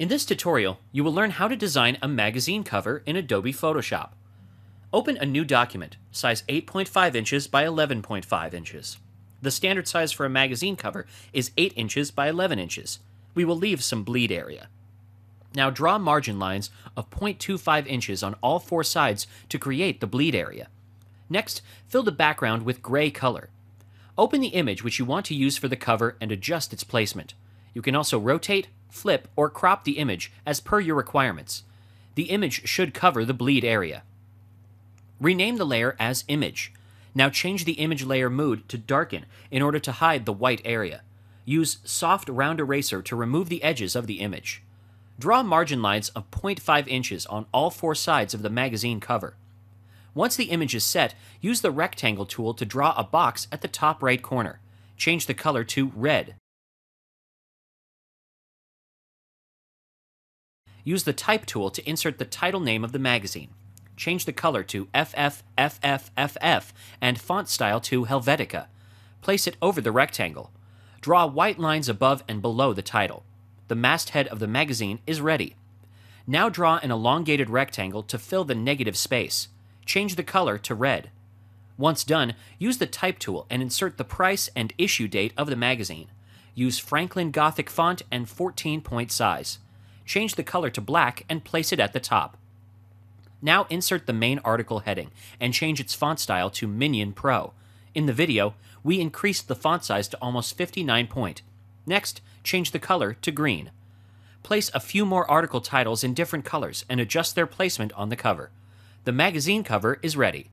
In this tutorial, you will learn how to design a magazine cover in Adobe Photoshop. Open a new document, size 8.5 inches by 11.5 inches. The standard size for a magazine cover is 8 inches by 11 inches. We will leave some bleed area. Now draw margin lines of 0.25 inches on all four sides to create the bleed area. Next, fill the background with gray color. Open the image which you want to use for the cover and adjust its placement. You can also rotate, flip, or crop the image as per your requirements. The image should cover the bleed area. Rename the layer as Image. Now change the image layer mood to darken in order to hide the white area. Use soft round eraser to remove the edges of the image. Draw margin lines of 0.5 inches on all four sides of the magazine cover. Once the image is set, use the rectangle tool to draw a box at the top right corner. Change the color to red. Use the Type tool to insert the title name of the magazine. Change the color to FFFFFF and font style to Helvetica. Place it over the rectangle. Draw white lines above and below the title. The masthead of the magazine is ready. Now draw an elongated rectangle to fill the negative space. Change the color to red. Once done, use the Type tool and insert the price and issue date of the magazine. Use Franklin Gothic font and 14 point size change the color to black, and place it at the top. Now insert the main article heading and change its font style to Minion Pro. In the video, we increased the font size to almost 59 point. Next, change the color to green. Place a few more article titles in different colors and adjust their placement on the cover. The magazine cover is ready.